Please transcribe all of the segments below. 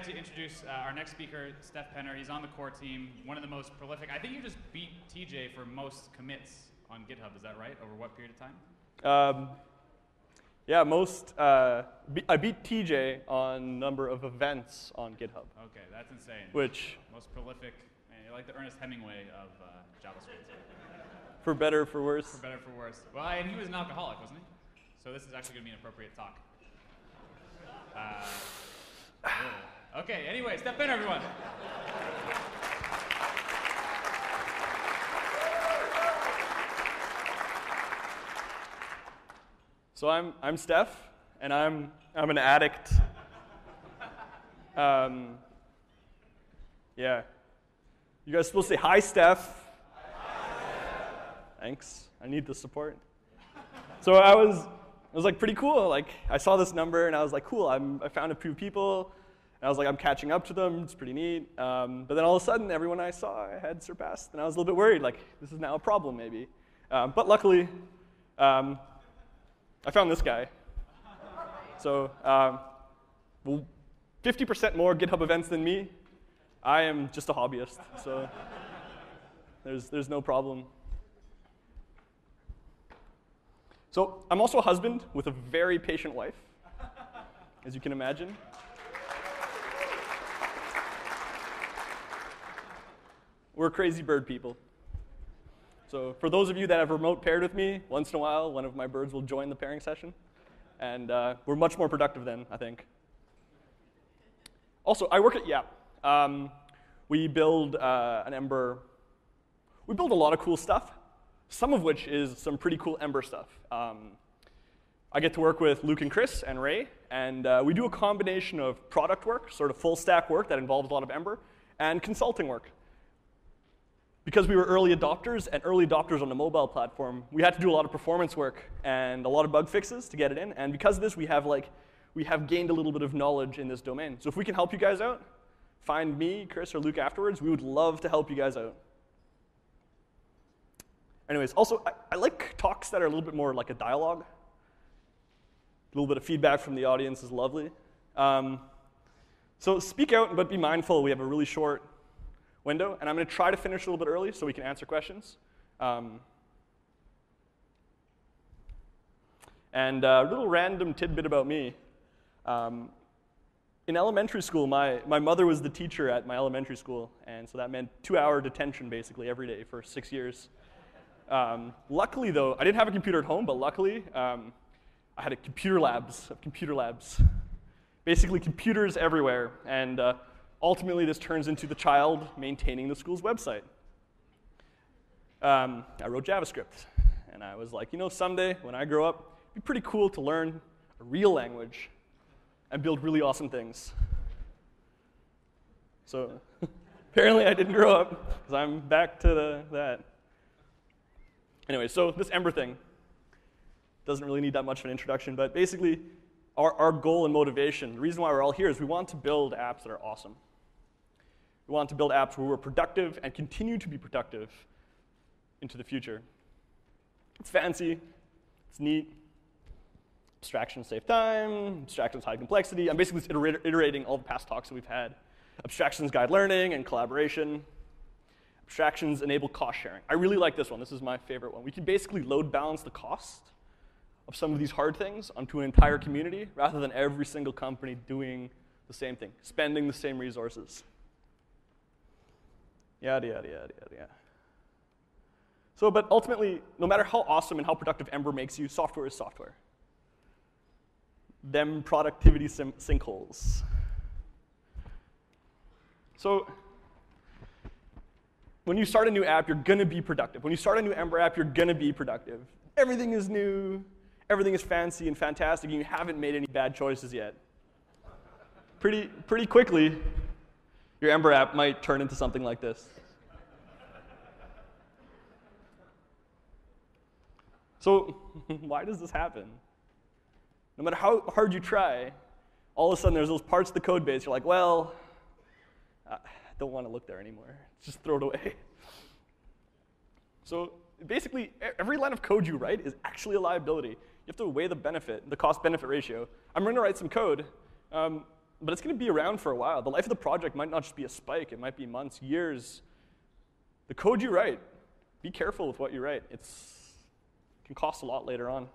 Really excited to introduce uh, our next speaker, Stef Penner. He's on the core team, one of the most prolific. I think you just beat TJ for most commits on GitHub. Is that right? Over what period of time? Um, yeah, most. Uh, be- I beat TJ on number of events on GitHub, Okay, that's insane. which, Most prolific. Man, you're like the Ernest Hemingway of uh, JavaScript. for better or for worse, For better, for worse. Well, and he was an alcoholic, wasn't he? So this is actually going to be an appropriate talk. Uh, ugh. Okay, anyway, step in, everyone. So I'm, I'm Stef, and I'm, I'm an addict. Um, yeah. You guys supposed to say hi, Stef? Thanks. I need the support. So I was, I was like pretty cool. Like I saw this number, and I was like, cool. I'm, I found a few people, and I was like, I'm catching up to them. It's pretty neat. Um, but then all of a sudden, everyone I saw I had surpassed, and I was a little bit worried. Like this is now a problem, maybe. Um, but luckily, um, I found this guy. So, um, 50% more GitHub events than me. I am just a hobbyist, so there's, there's no problem. So, I'm also a husband with a very patient wife, as you can imagine. We're crazy bird people. So for those of you that have remote paired with me, once in a while, one of my birds will join the pairing session. And uh, we're much more productive then, I think. Also, I work at Yapp. Um, we build uh, an Ember. We build a lot of cool stuff, some of which is some pretty cool Ember stuff. Um, I get to work with Luke and Chris and Ray, and uh, we do a combination of product work, sort of full stack work that involves a lot of Ember, and consulting work because we were early adopters and early adopters on the mobile platform, we had to do a lot of performance work and a lot of bug fixes to get it in. And because of this, we have like we have gained a little bit of knowledge in this domain. So if we can help you guys out, find me, Chris, or Luke afterwards. We would love to help you guys out. Anyways, also I, I like talks that are a little bit more like a dialogue. A little bit of feedback from the audience is lovely. Um, so speak out, but be mindful. We have a really short window, and I'm going to try to finish a little bit early so we can answer questions. Um, and a little random tidbit about me. Um, in elementary school, my, my mother was the teacher at my elementary school, and so that meant two hour detention basically every day for six years. Um, luckily, though, I didn't have a computer at home, but luckily, um, I had a computer labs of computer labs. Basically, computers everywhere, and uh, ultimately, this turns into the child maintaining the school's website. Um, I wrote JavaScript, and I was like, you know, someday when I grow up, it'd be pretty cool to learn a real language and build really awesome things. So apparently, I didn't grow up because I'm back to the, that. Anyway, so this Ember thing doesn't really need that much of an introduction, but basically, our, our goal and motivation, the reason why we're all here is we want to build apps that are awesome. We want to build apps where we're productive and continue to be productive into the future. It's fancy, it's neat. Abstractions save time, abstractions hide complexity. I'm basically just iter- iterating all the past talks that we've had. Abstractions guide learning and collaboration. Abstractions enable cost sharing. I really like this one. This is my favorite one. We can basically load balance the cost of some of these hard things onto an entire community rather than every single company doing the same thing, spending the same resources. Yada, yada, yada, yada, yada. So, but ultimately, no matter how awesome and how productive Ember makes you, software is software. Them productivity sim- sinkholes. So, when you start a new app, you're gonna be productive. When you start a new Ember app, you're gonna be productive. Everything is new, everything is fancy and fantastic, and you haven't made any bad choices yet. Pretty, pretty quickly, your Ember app might turn into something like this. So, why does this happen? No matter how hard you try, all of a sudden there's those parts of the code base, you're like, well, I don't want to look there anymore. Just throw it away. So, basically, every line of code you write is actually a liability. You have to weigh the benefit, the cost benefit ratio. I'm going to write some code. Um, but it's going to be around for a while. The life of the project might not just be a spike, it might be months, years. The code you write, be careful with what you write. It's, it can cost a lot later on.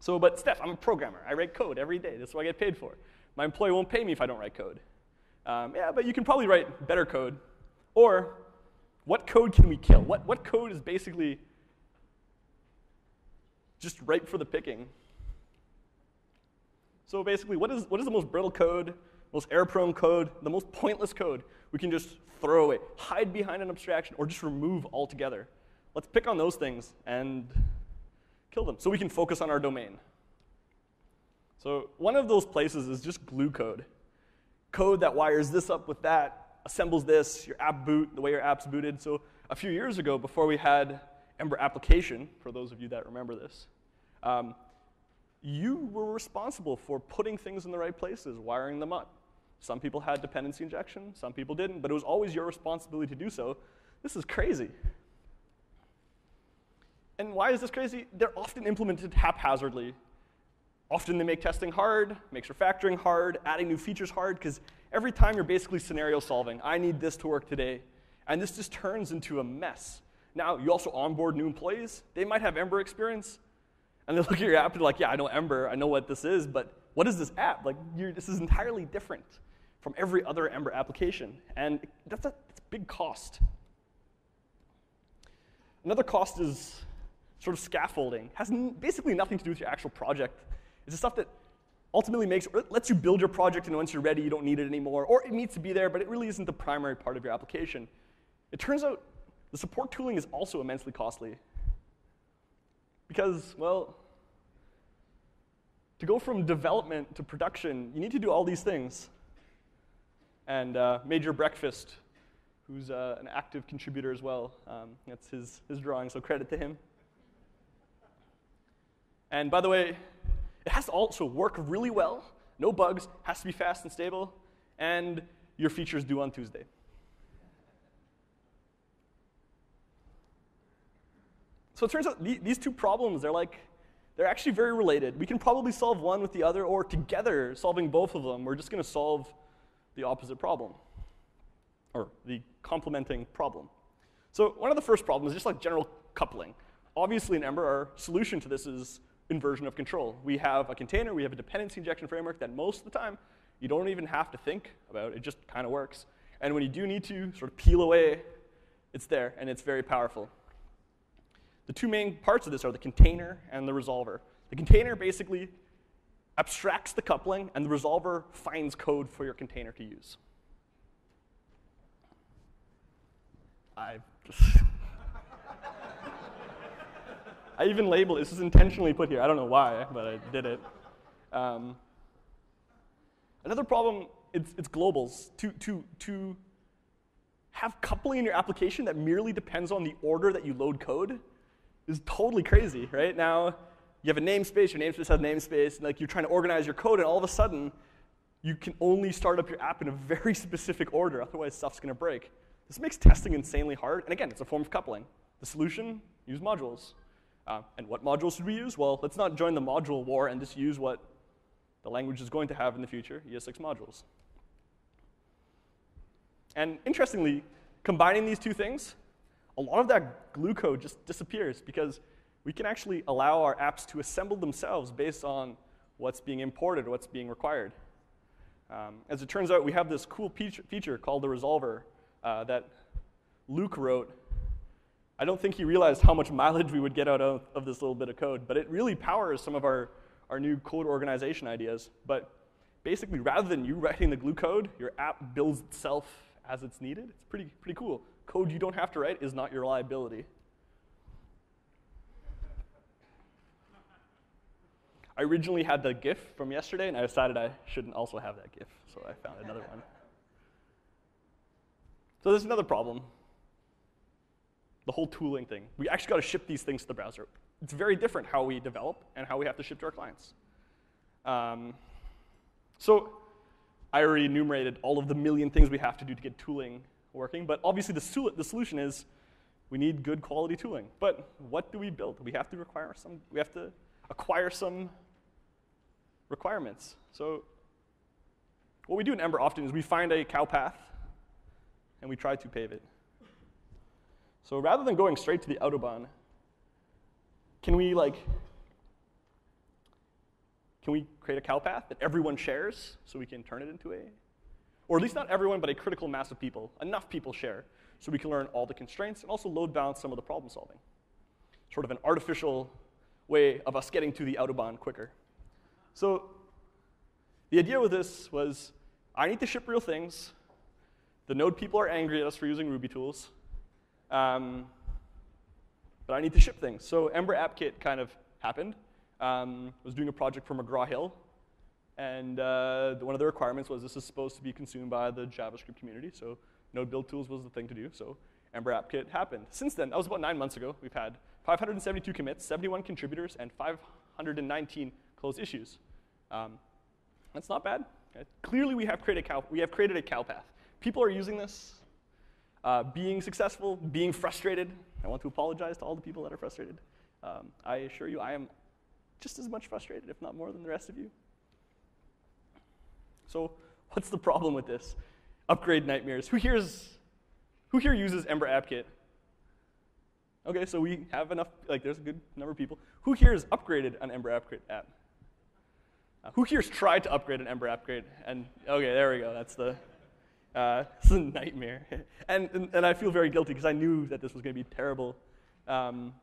So, but Stef, I'm a programmer. I write code every day. That's what I get paid for. My employer won't pay me if I don't write code. Um, yeah, but you can probably write better code. Or, what code can we kill? What, what code is basically just ripe for the picking? So basically, what is, what is the most brittle code, most error-prone code, the most pointless code we can just throw away, hide behind an abstraction, or just remove altogether? Let's pick on those things and kill them so we can focus on our domain. So one of those places is just glue code. Code that wires this up with that, assembles this, your app boot, the way your app's booted. So a few years ago, before we had Ember application, for those of you that remember this, um, you were responsible for putting things in the right places, wiring them up. Some people had dependency injection, some people didn't, but it was always your responsibility to do so. This is crazy. And why is this crazy? They're often implemented haphazardly. Often they make testing hard, makes refactoring hard, adding new features hard, because every time you're basically scenario solving. I need this to work today. And this just turns into a mess. Now, you also onboard new employees. They might have Ember experience. And they look at your app and they're like, yeah, I know Ember, I know what this is, but what is this app? Like, this is entirely different from every other Ember application. And that's a, that's a big cost. Another cost is sort of scaffolding. It Has basically nothing to do with your actual project. It's the stuff that ultimately makes lets you build your project, and once you're ready, you don't need it anymore, or it needs to be there, but it really isn't the primary part of your application. It turns out the support tooling is also immensely costly. Because, well, to go from development to production, you need to do all these things. And uh, Major Breakfast, who's uh, an active contributor as well, um, that's his, his drawing, so credit to him. And by the way, it has to also work really well, no bugs, has to be fast and stable, and your features due on Tuesday. So it turns out these two problems, they're like, they're actually very related. We can probably solve one with the other, or together, solving both of them, we're just going to solve the opposite problem, or the complementing problem. So one of the first problems is just like general coupling. Obviously in Ember, our solution to this is inversion of control. We have a container, we have a dependency injection framework that most of the time you don't even have to think about. It just kind of works. And when you do need to sort of peel away, it's there, and it's very powerful. The two main parts of this are the container and the resolver. The container basically abstracts the coupling, and the resolver finds code for your container to use. I just I even labeled. This is intentionally put here. I don't know why, but I did it. Um, another problem, it's, it's globals. To, to, to have coupling in your application that merely depends on the order that you load code is totally crazy, right? Now, you have a namespace, your namespace has a namespace, and like you're trying to organize your code, and all of a sudden, you can only start up your app in a very specific order, otherwise stuff's gonna break. This makes testing insanely hard, and again, it's a form of coupling. The solution, use modules. Uh, and what modules should we use? Well, let's not join the module war and just use what the language is going to have in the future, ES6 modules. And interestingly, combining these two things, a lot of that glue code just disappears because we can actually allow our apps to assemble themselves based on what's being imported what's being required. Um, as it turns out, we have this cool feature called the resolver uh, that Luke wrote I don't think he realized how much mileage we would get out of, of this little bit of code, but it really powers some of our, our new code organization ideas. But basically, rather than you writing the glue code, your app builds itself as it's needed. It's pretty, pretty cool. Code you don't have to write is not your liability. I originally had the GIF from yesterday, and I decided I shouldn't also have that GIF, so I found another one. So there's another problem the whole tooling thing. We actually got to ship these things to the browser. It's very different how we develop and how we have to ship to our clients. Um, so I already enumerated all of the million things we have to do to get tooling working, but obviously the, the solution is we need good quality tooling. But what do we build? We have to require some, we have to acquire some requirements. So what we do in Ember often is we find a cow path and we try to pave it. So rather than going straight to the Autobahn, can we like can we create a cow path that everyone shares so we can turn it into a or at least not everyone, but a critical mass of people, enough people share, so we can learn all the constraints and also load balance some of the problem solving. Sort of an artificial way of us getting to the Autobahn quicker. So the idea with this was I need to ship real things. The node people are angry at us for using Ruby tools. Um, but I need to ship things. So Ember AppKit kind of happened. Um, I was doing a project for McGraw-Hill, and uh, one of the requirements was this is supposed to be consumed by the JavaScript community, so node build tools was the thing to do, so Ember AppKit happened. Since then, that was about nine months ago, we've had 572 commits, 71 contributors, and 519 closed issues. Um, that's not bad. Clearly, we have created a cow, we have created a cow path. People are using this, uh, being successful, being frustrated. I want to apologize to all the people that are frustrated. Um, I assure you, I am just as much frustrated, if not more, than the rest of you. So, what's the problem with this? Upgrade nightmares. Who here's who here uses Ember AppKit? Okay, so we have enough, like there's a good number of people. Who here has upgraded an Ember AppKit app? Uh, who here's tried to upgrade an Ember AppKit? And okay, there we go. That's the, uh, it's a nightmare. and, and, and, I feel very guilty because I knew that this was going to be terrible. Um,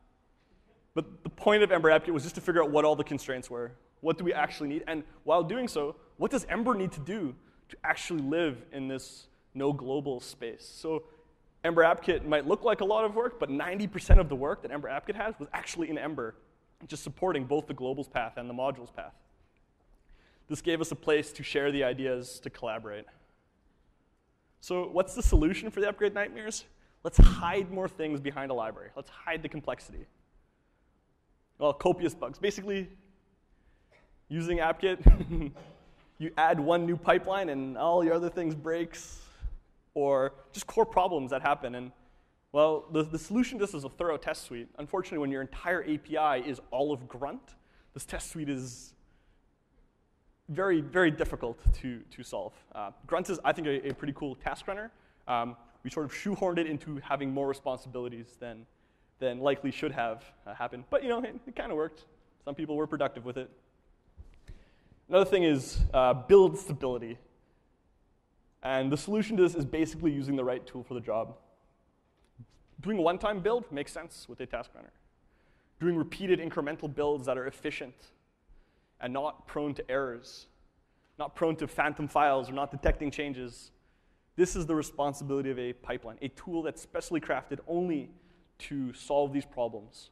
but the point of Ember AppKit was just to figure out what all the constraints were. What do we actually need? And while doing so, what does Ember need to do to actually live in this no global space? So Ember AppKit might look like a lot of work, but 90% of the work that Ember AppKit has was actually in Ember, just supporting both the globals path and the modules path. This gave us a place to share the ideas, to collaborate. So what's the solution for the upgrade nightmares? Let's hide more things behind a library. Let's hide the complexity. Well, copious bugs. Basically, using AppKit, you add one new pipeline and all your other things breaks, or just core problems that happen. And well, the, the solution to this is a thorough test suite. Unfortunately, when your entire API is all of Grunt, this test suite is very, very difficult to, to solve. Uh, Grunt is, I think, a, a pretty cool task runner. Um, we sort of shoehorned it into having more responsibilities than, than likely should have uh, happened. But, you know, it, it kind of worked. Some people were productive with it. Another thing is uh, build stability. And the solution to this is basically using the right tool for the job. Doing a one-time build makes sense with a task runner. Doing repeated incremental builds that are efficient and not prone to errors, not prone to phantom files or not detecting changes. This is the responsibility of a pipeline, a tool that's specially crafted only to solve these problems.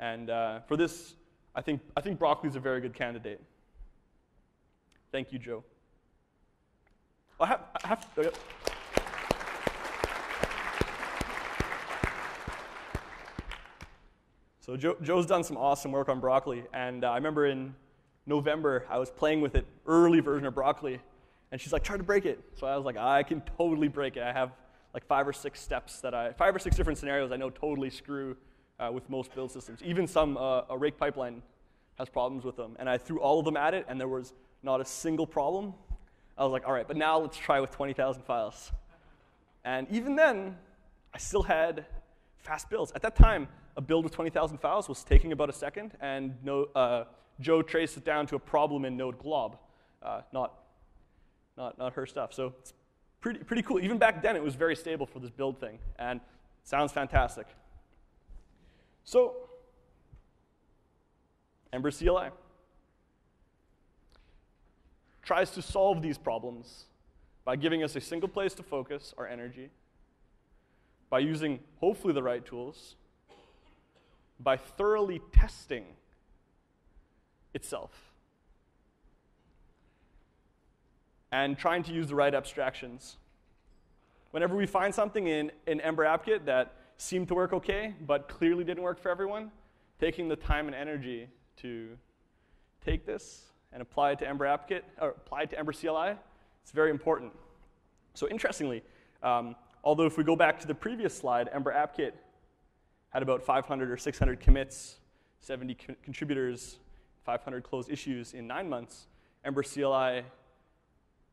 And uh, for this, I think, I think Broccoli is a very good candidate. Thank you, Joe. I have, I have okay. So Joe, Joe's done some awesome work on Broccoli, and uh, I remember in November I was playing with it, early version of Broccoli, and she's like, "Try to break it." So I was like, "I can totally break it. I have like five or six steps that I, five or six different scenarios I know totally screw uh, with most build systems. Even some uh, a rake pipeline has problems with them, and I threw all of them at it, and there was not a single problem. I was like, all right, but now let's try with 20,000 files. And even then, I still had fast builds. At that time, a build with 20,000 files was taking about a second, and no, uh, Joe traced it down to a problem in Node glob, uh, not, not, not her stuff. So it's pretty, pretty cool. Even back then, it was very stable for this build thing, and sounds fantastic. So, Ember CLI tries to solve these problems by giving us a single place to focus our energy, by using hopefully the right tools, by thoroughly testing itself, and trying to use the right abstractions. Whenever we find something in, in Ember AppKit that seemed to work okay, but clearly didn't work for everyone, taking the time and energy to take this and apply it to Ember AppKit, or apply it to Ember CLI, it's very important. So interestingly, um, although if we go back to the previous slide, Ember AppKit had about 500 or 600 commits, 70 co- contributors, 500 closed issues in nine months, Ember CLI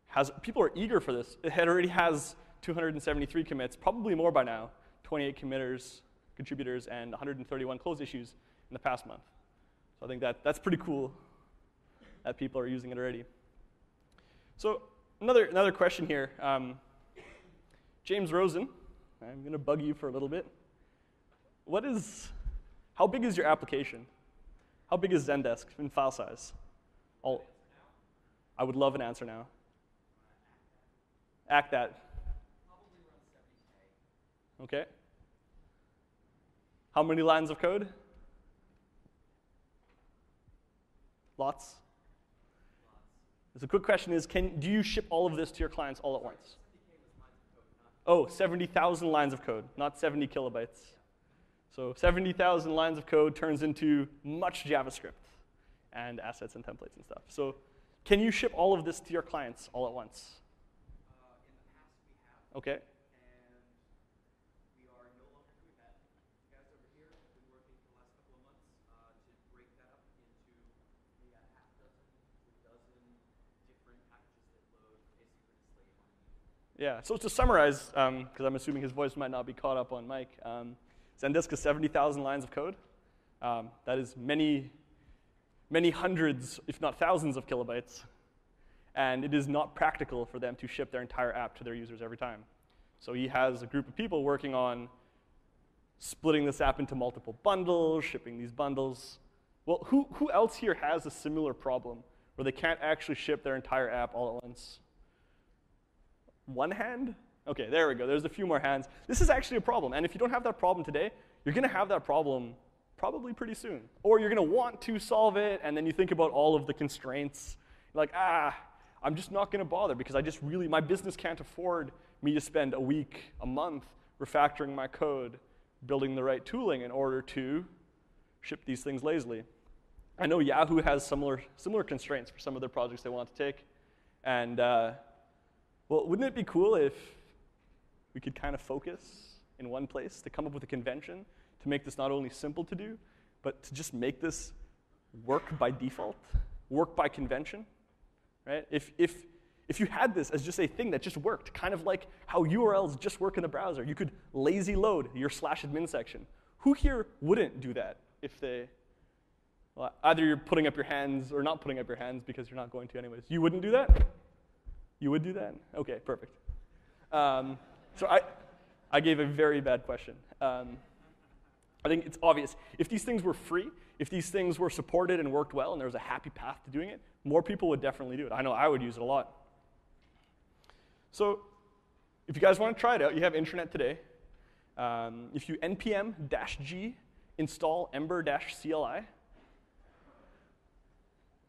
has people are eager for this. It already has 273 commits, probably more by now, 28 committers, contributors, and 131 closed issues in the past month. So I think that that's pretty cool that people are using it already. So another another question here, um, James Rosen. I'm going to bug you for a little bit. What is, how big is your application? How big is Zendesk in file size? All, I would love an answer now. Act that. Okay. How many lines of code? Lots. So the quick question is, can, do you ship all of this to your clients all at once? Oh, 70,000 lines of code, not 70 kilobytes. So 70,000 lines of code turns into much JavaScript and assets and templates and stuff. So can you ship all of this to your clients all at once? Uh, okay. Yeah, so to summarize, because um, I'm assuming his voice might not be caught up on mic, um, Zendesk is 70,000 lines of code. Um, that is many, many hundreds, if not thousands, of kilobytes. And it is not practical for them to ship their entire app to their users every time. So he has a group of people working on splitting this app into multiple bundles, shipping these bundles. Well, who, who else here has a similar problem where they can't actually ship their entire app all at once? One hand? Okay, there we go. There's a few more hands. This is actually a problem. And if you don't have that problem today, you're going to have that problem probably pretty soon. Or you're going to want to solve it, and then you think about all of the constraints. You're like, ah, I'm just not going to bother because I just really, my business can't afford me to spend a week, a month refactoring my code, building the right tooling in order to ship these things lazily. I know Yahoo has similar, similar constraints for some of their projects they want to take. And uh, well, wouldn't it be cool if we could kind of focus in one place to come up with a convention to make this not only simple to do, but to just make this work by default, work by convention, right? If, if, if you had this as just a thing that just worked, kind of like how URLs just work in the browser, you could lazy load your slash admin section. Who here wouldn't do that if they, well, either you're putting up your hands or not putting up your hands because you're not going to anyways. You wouldn't do that? You would do that? Okay, perfect. Um, so I, I gave a very bad question. Um, I think it's obvious. If these things were free, if these things were supported and worked well, and there was a happy path to doing it, more people would definitely do it. I know I would use it a lot. So if you guys want to try it out, you have internet today. Um, if you npm-g install ember-cli,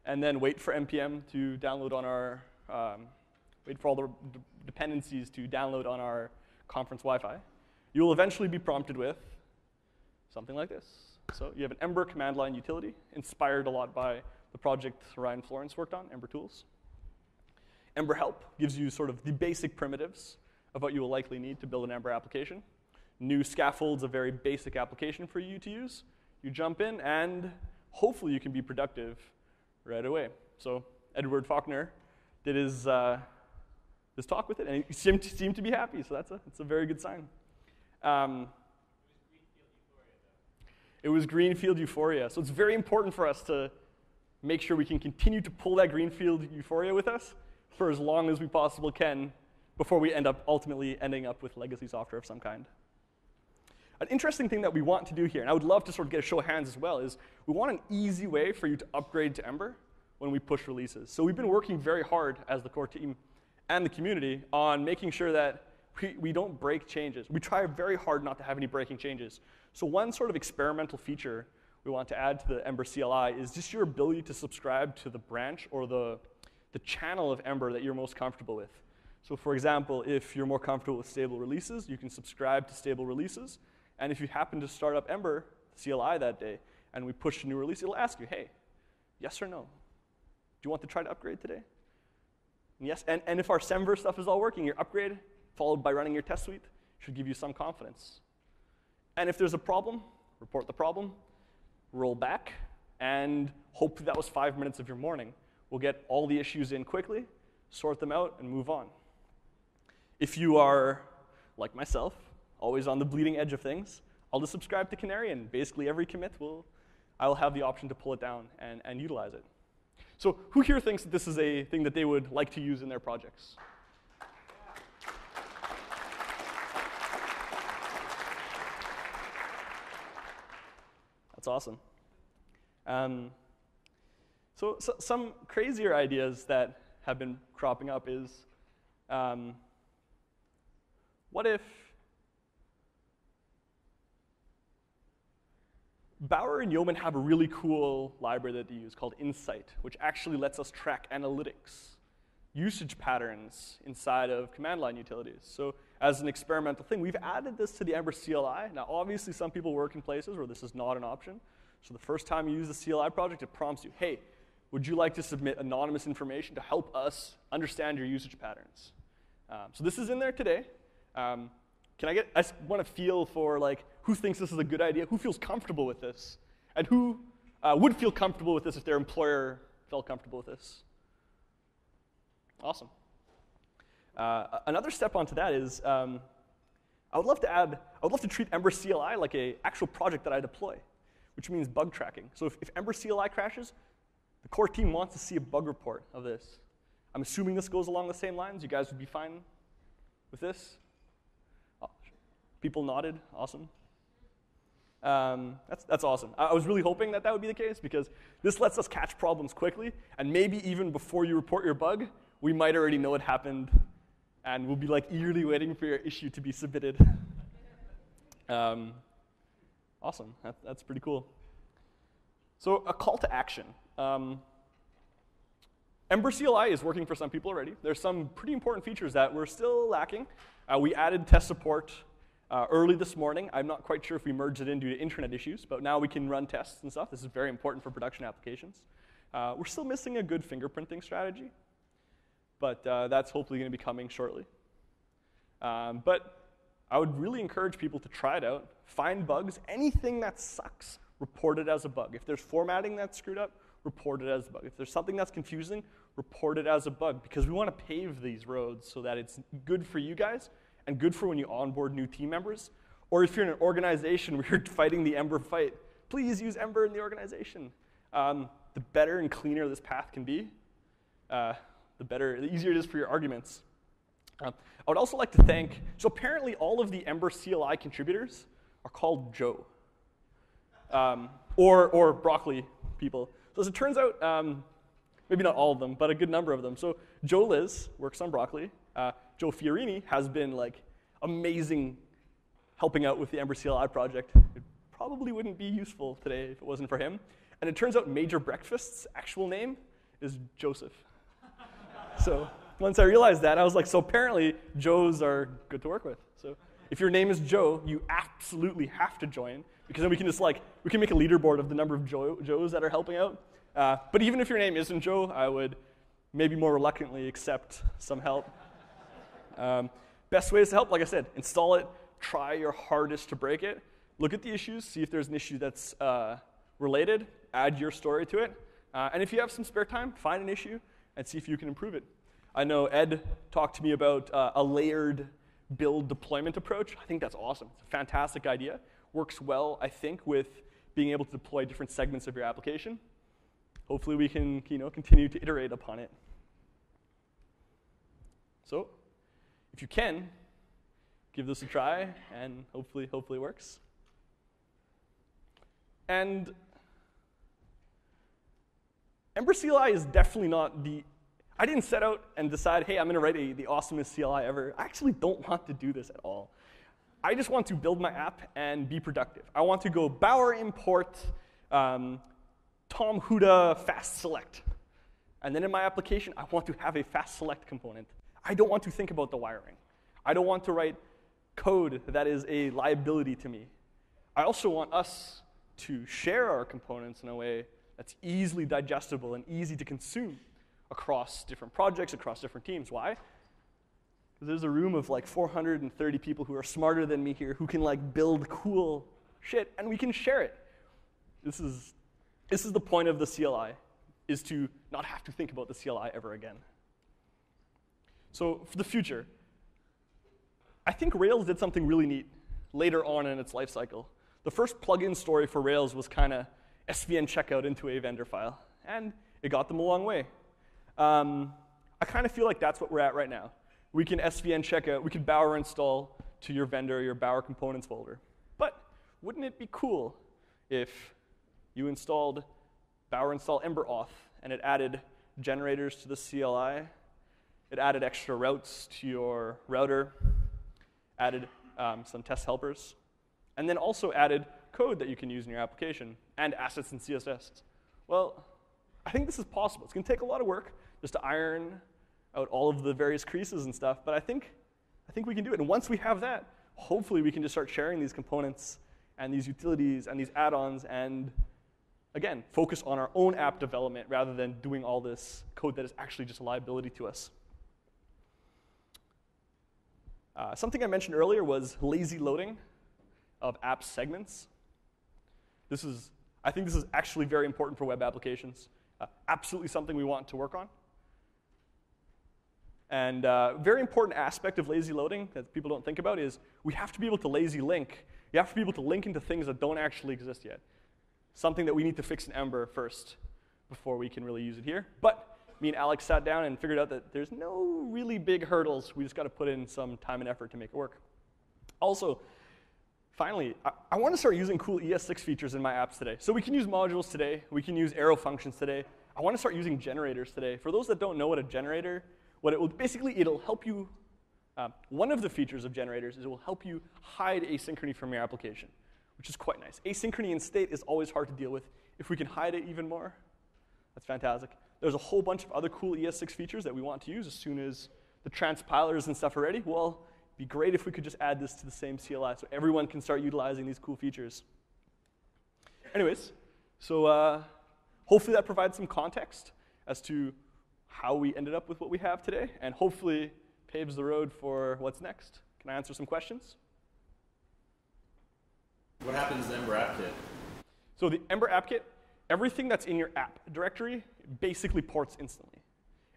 and then wait for npm to download on our um, wait for all the dependencies to download on our conference Wi-Fi, you will eventually be prompted with something like this. So you have an Ember command line utility, inspired a lot by the project Ryan Florence worked on, Ember Tools. Ember Help gives you sort of the basic primitives of what you will likely need to build an Ember application. New scaffold's a very basic application for you to use. You jump in, and hopefully you can be productive right away. So Edward Faulkner did his uh, this talk with it, and he seemed, seemed to be happy, so that's a, that's a very good sign. Um, it was greenfield euphoria. So it's very important for us to make sure we can continue to pull that greenfield euphoria with us for as long as we possibly can before we end up ultimately ending up with legacy software of some kind. An interesting thing that we want to do here, and I would love to sort of get a show of hands as well, is we want an easy way for you to upgrade to Ember when we push releases. So we've been working very hard as the core team and the community on making sure that we, we don't break changes. We try very hard not to have any breaking changes. So one sort of experimental feature we want to add to the Ember CLI is just your ability to subscribe to the branch or the, the channel of Ember that you're most comfortable with. So for example, if you're more comfortable with stable releases, you can subscribe to stable releases. And if you happen to start up Ember CLI that day and we push a new release, it'll ask you, hey, yes or no? Do you want to try to upgrade today? Yes, and, and if our Semver stuff is all working, your upgrade followed by running your test suite should give you some confidence. And if there's a problem, report the problem, roll back, and hope that was five minutes of your morning. We'll get all the issues in quickly sort them out, and move on. If you are, like myself, always on the bleeding edge of things, I'll just subscribe to Canary, and basically every commit will, I will have the option to pull it down and, and utilize it. So, who here thinks that this is a thing that they would like to use in their projects? That's awesome. Um, so, so, some crazier ideas that have been cropping up is um, what if Bower and Yeoman have a really cool library that they use called Insight, which actually lets us track analytics, usage patterns inside of command line utilities. So as an experimental thing, we've added this to the Ember CLI. Now, obviously, some people work in places where this is not an option. So the first time you use the CLI project, it prompts you, hey, would you like to submit anonymous information to help us understand your usage patterns? Um, so this is in there today. Um, can I get, I want to feel for like, who thinks this is a good idea? Who feels comfortable with this? And who uh, would feel comfortable with this if their employer felt comfortable with this? Awesome. Uh, another step onto that is um, I would love to add, I would love to treat Ember CLI like an actual project that I deploy, which means bug tracking. So if, if Ember CLI crashes, the core team wants to see a bug report of this. I'm assuming this goes along the same lines. You guys would be fine with this? People nodded. Awesome. Um, that's, that's awesome. I was really hoping that that would be the case because this lets us catch problems quickly, and maybe even before you report your bug, we might already know it happened, and we'll be like eagerly waiting for your issue to be submitted. Um, awesome. That, that's pretty cool. So, a call to action. Um, Ember CLI is working for some people already. There's some pretty important features that we're still lacking. Uh, we added test support uh, early this morning. I'm not quite sure if we merged it in due to internet issues, but now we can run tests and stuff. This is very important for production applications. Uh, we're still missing a good fingerprinting strategy, but uh, that's hopefully going to be coming shortly. Um, but I would really encourage people to try it out, find bugs, anything that sucks, report it as a bug. If there's formatting that's screwed up, report it as a bug. If there's something that's confusing, report it as a bug because we want to pave these roads so that it's good for you guys and good for when you onboard new team members. Or if you're in an organization where you're fighting the Ember fight, please use Ember in the organization. Um, the better and cleaner this path can be, uh, the better, the easier it is for your arguments. Uh, I would also like to thank, so apparently all of the Ember CLI contributors are called Joe, um, or, or broccoli people. So as it turns out, um, maybe not all of them, but a good number of them. So Jo Liss works on broccoli. Uh, Joe Fiorini has been like amazing helping out with the Ember CLI project. It probably wouldn't be useful today if it wasn't for him. And it turns out Major Breakfast's actual name is Joseph. so once I realized that, I was like, so apparently Joes are good to work with. So if your name is Joe, you absolutely have to join because then we can just like, we can make a leaderboard of the number of Joe, Joes that are helping out. Uh, but even if your name isn't Joe, I would maybe more reluctantly accept some help. Um, best ways to help, like I said, install it, try your hardest to break it, look at the issues, see if there's an issue that's uh, related, add your story to it. Uh, and if you have some spare time, find an issue and see if you can improve it. I know Ed talked to me about uh, a layered build deployment approach. I think that's awesome. It's a fantastic idea. Works well, I think, with being able to deploy different segments of your application. Hopefully, we can you know, continue to iterate upon it. So, if you can, give this a try, and hopefully, hopefully it works. And Ember CLI is definitely not the. I didn't set out and decide, hey, I'm going to write a, the awesomest CLI ever. I actually don't want to do this at all. I just want to build my app and be productive. I want to go Bower import um, Tom Huda fast select. And then in my application, I want to have a fast select component. I don't want to think about the wiring. I don't want to write code that is a liability to me. I also want us to share our components in a way that's easily digestible and easy to consume across different projects, across different teams. Why? Because there's a room of like 430 people who are smarter than me here who can like build cool shit and we can share it. This is, this is the point of the CLI, is to not have to think about the CLI ever again. So for the future, I think Rails did something really neat later on in its life cycle. The first plugin story for Rails was kind of SVN checkout into a vendor file, and it got them a long way. Um, I kind of feel like that's what we're at right now. We can SVN checkout, we can Bower install to your vendor, your Bower components folder. But wouldn't it be cool if you installed Bower install Ember auth and it added generators to the CLI, it added extra routes to your router, added um, some test helpers, and then also added code that you can use in your application and assets and CSS. Well, I think this is possible. It's going to take a lot of work just to iron out all of the various creases and stuff, but I think, I think we can do it. And once we have that, hopefully we can just start sharing these components and these utilities and these add-ons and again, focus on our own app development rather than doing all this code that is actually just a liability to us. Uh, something I mentioned earlier was lazy loading of app segments. This is, I think this is actually very important for web applications. Uh, absolutely something we want to work on. And uh, very important aspect of lazy loading that people don't think about is we have to be able to lazy link. You have to be able to link into things that don't actually exist yet. Something that we need to fix in Ember first before we can really use it here. But me and Alex sat down and figured out that there's no really big hurdles. We just got to put in some time and effort to make it work. Also, finally, I, I want to start using cool ES6 features in my apps today. So we can use modules today. We can use arrow functions today. I want to start using generators today. For those that don't know what a generator, what it will basically it'll help you. Uh, one of the features of generators is it will help you hide asynchrony from your application, which is quite nice. Asynchrony in state is always hard to deal with. If we can hide it even more, that's fantastic. There's a whole bunch of other cool ES6 features that we want to use as soon as the transpilers and stuff are ready. Well, it'd be great if we could just add this to the same CLI so everyone can start utilizing these cool features. Anyways, so uh, hopefully that provides some context as to how we ended up with what we have today, and hopefully paves the road for what's next. Can I answer some questions? What happens to the Ember App Kit? So the Ember App Kit everything that's in your app directory basically ports instantly.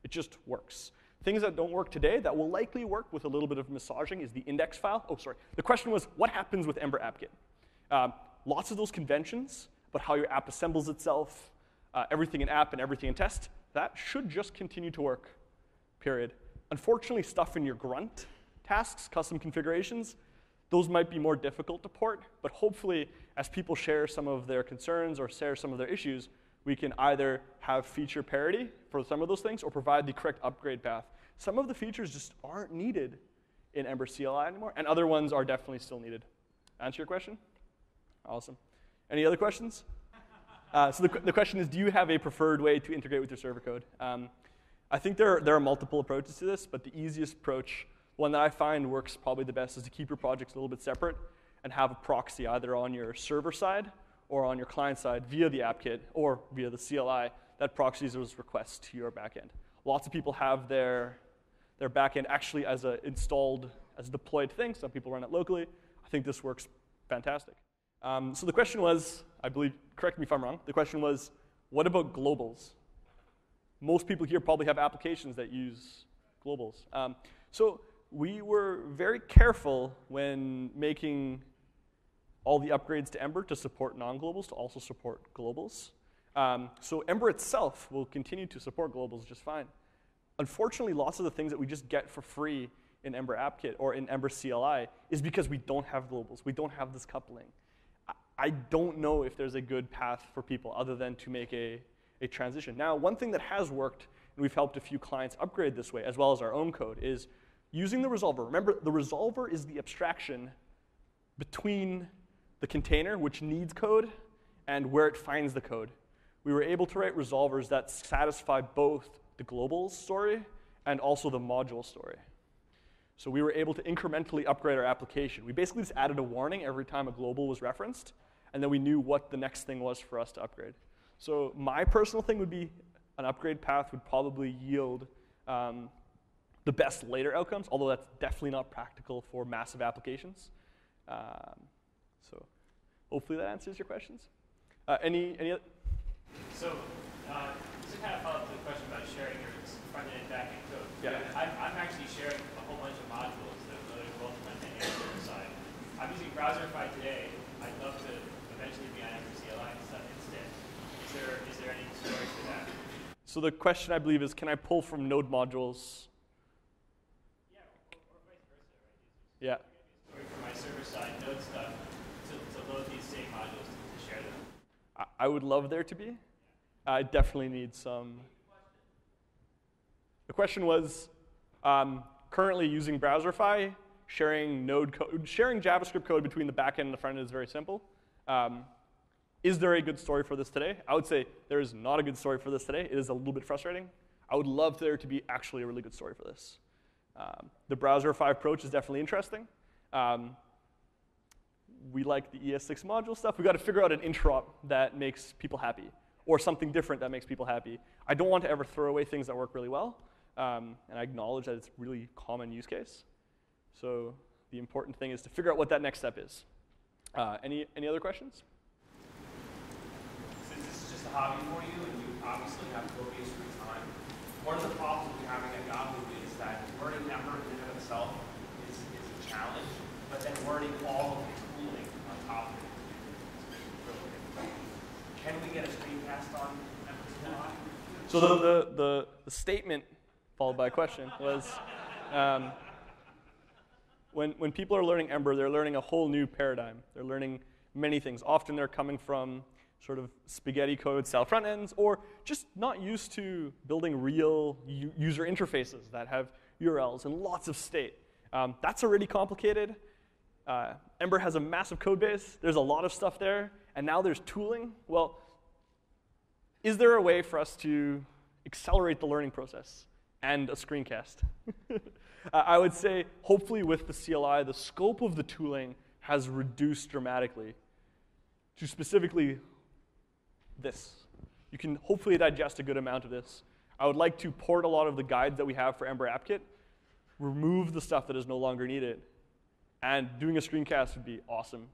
It just works. Things that don't work today that will likely work with a little bit of massaging is the index file. Oh, sorry. The question was, what happens with Ember AppKit? Um, lots of those conventions, but how your app assembles itself, uh, everything in app and everything in test, that should just continue to work, period. Unfortunately, stuff in your grunt tasks, custom configurations, those might be more difficult to port, but hopefully, as people share some of their concerns or share some of their issues, we can either have feature parity for some of those things or provide the correct upgrade path. Some of the features just aren't needed in Ember CLI anymore, and other ones are definitely still needed. Answer your question? Awesome. Any other questions? Uh, so the, the question is, do you have a preferred way to integrate with your server code? Um, I think there are, there are multiple approaches to this, but the easiest approach one that I find works probably the best is to keep your projects a little bit separate and have a proxy either on your server side or on your client side via the app kit or via the CLI that proxies those requests to your backend. Lots of people have their, their backend actually as an installed, as a deployed thing. Some people run it locally. I think this works fantastic. Um, so the question was, I believe, correct me if I'm wrong, the question was, what about globals? Most people here probably have applications that use globals. Um, so we were very careful when making all the upgrades to Ember to support non-globals to also support globals. Um, so Ember itself will continue to support globals just fine. Unfortunately, lots of the things that we just get for free in Ember AppKit or in Ember CLI is because we don't have globals. We don't have this coupling. I don't know if there's a good path for people other than to make a, a transition. Now, one thing that has worked, and we've helped a few clients upgrade this way, as well as our own code, is using the resolver. Remember, the resolver is the abstraction between the container, which needs code, and where it finds the code. We were able to write resolvers that satisfy both the global story and also the module story. So we were able to incrementally upgrade our application. We basically just added a warning every time a global was referenced, and then we knew what the next thing was for us to upgrade. So my personal thing would be an upgrade path would probably yield um, the best later outcomes, although that's definitely not practical for massive applications. Um, so hopefully that answers your questions. Uh, any, any other? So uh, to kind of follow up to the question about sharing your front end, and back end code, Yeah. I'm, I'm actually sharing a whole bunch of modules that are loaded both on the server side. I'm using Browserify today. I'd love to eventually be on Ember CLI stuff instead. Is there, is there any story for that? So the question I believe is, can I pull from node modules? Yeah, or, or vice versa, right? Yeah. For my server side node stuff to, to load these same modules to, to share them. I- I would love there to be. I definitely need some. The question was um, currently using Browserify, sharing node code, sharing JavaScript code between the backend and the front end is very simple. Um, is there a good story for this today? I would say there is not a good story for this today. It is a little bit frustrating. I would love there to be actually a really good story for this. Um, the Browserify approach is definitely interesting. Um, we like the ES6 module stuff. We've got to figure out an interop that makes people happy or something different that makes people happy. I don't want to ever throw away things that work really well, um, and I acknowledge that it's a really common use case. So the important thing is to figure out what that next step is. Uh, any, any other questions? Since this is just a hobby for you and you obviously have copious free time, one of the problems we're having at Yahoo is that learning Ember in and of itself is, is a challenge, but then learning all of the tooling on top of it is really difficult. Can we get a screencast on Ember Sublime? So the, the, the, statement followed by a question was um, when, when people are learning Ember, they're learning a whole new paradigm. They're learning many things. Often they're coming from sort of spaghetti code style front ends or just not used to building real user interfaces that have URLs and lots of state. Um, that's already complicated. Uh, Ember has a massive code base. There's a lot of stuff there. And now there's tooling. Well, is there a way for us to accelerate the learning process and a screencast? I would say, hopefully, with the CLI, the scope of the tooling has reduced dramatically to specifically this. You can hopefully digest a good amount of this. I would like to port a lot of the guides that we have for Ember AppKit, remove the stuff that is no longer needed, and doing a screencast would be awesome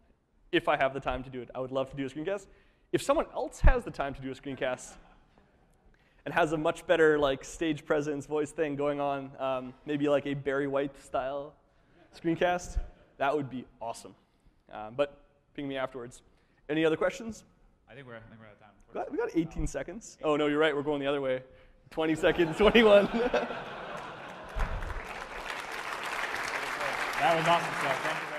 if I have the time to do it. I would love to do a screencast. If someone else has the time to do a screencast and has a much better like stage presence voice thing going on, um, maybe like a Barry White style screencast, that would be awesome. Um, but ping me afterwards. Any other questions? I think we're, I think we're out of time. We got, we got 18 seconds. Oh no, you're right. We're going the other way. 20 seconds, 21. That was awesome stuff.